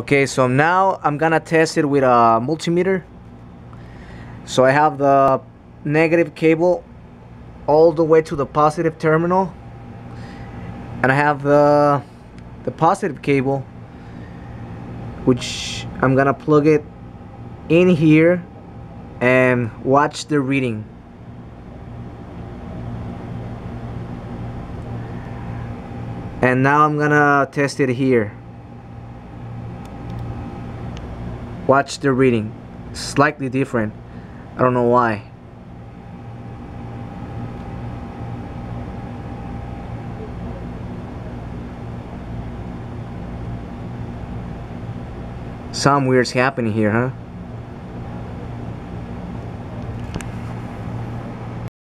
Okay, so now I'm gonna test it with a multimeter. So I have the negative cable all the way to the positive terminal. And I have the the positive cable which I'm gonna plug it in here and watch the reading. And now I'm gonna test it here watch the reading. Slightly different. I don't know why. Some weird's happening here huh